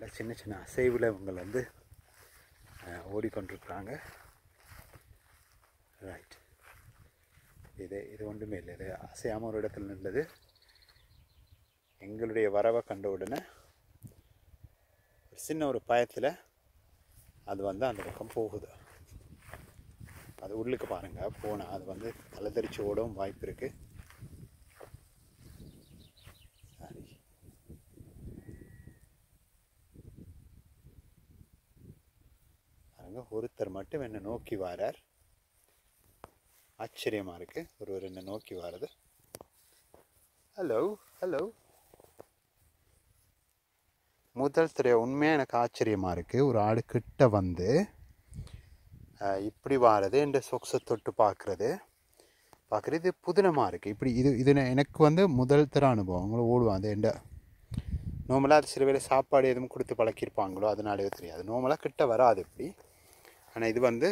இல்லை சின்ன சின்ன அசைவில் இவங்க வந்து ஓடிக்கொண்டிருக்கிறாங்க. ரைட் இது இது ஒன்றுமே இல்லை. இது அசையாமல் ஒரு இடத்துல நின்றது. எங்களுடைய வரவை கண்ட உடனே ஒரு சின்ன ஒரு பயத்தில் அது வந்து அந்த பக்கம் போகுது. அது உள்ளுக்கு பாருங்கள் போனால் அது வந்து தலைதறிச்சு ஓடவும் வாய்ப்பு இருக்குது பாருங்க. ஒருத்தர் மட்டும் என்னை நோக்கி வரார். ஆச்சரியமாக இருக்கு. ஒருவர் என்னை நோக்கி வர்றது ஹலோ ஹலோ முதல் திரைய உண்மையாக எனக்கு ஆச்சரியமாக இருக்குது ஒரு ஆடு கிட்ட வந்து இப்படி வாரது என்ற சொக்ஸை தொட்டு பார்க்குறது. பார்க்குறது இது புதினமாக இருக்குது இப்படி இது இது எனக்கு வந்து முதல் தர அனுபவம். அவங்கள ஓடுவான் அது எண்ட நார்மலாக அது சில வேலை சாப்பாடு எதுவும் கொடுத்து பழக்கியிருப்பாங்களோ அதனாலேயோ தெரியாது. நார்மலாக கிட்ட வராது இப்படி. ஆனால் இது வந்து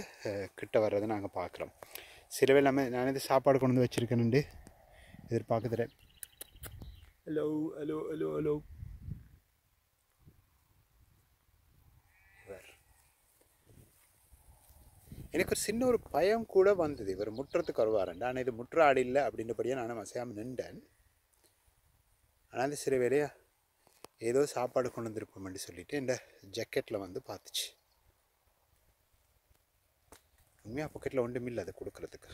கிட்ட வர்றதை நாங்கள் பார்க்குறோம் சில வேளை நம்ம நான் இது சாப்பாடு கொண்டு வந்து வச்சுருக்கேனுண்டு. எதிர்பார்க்க தெரியாது ஹலோ ஹலோ ஹலோ ஹலோ எனக்கு ஒரு சின்ன ஒரு பயம் கூட வந்தது. இவர் முற்றத்துக்கு வருவாரண்டு. ஆனால் இது முற்ற ஆடு இல்லை அப்படின்றபடியாக நானும் அசையாமல் நின்றேன். ஆனால் அது சில வேலையா ஏதோ சாப்பாடு கொண்டு வந்திருப்போம்னு சொல்லிட்டு இந்த ஜக்கெட்டில் வந்து பார்த்துச்சு. உண்மையாக பாக்கெட்டில் ஒன்றுமில்லை அதை கொடுக்கறதுக்கு.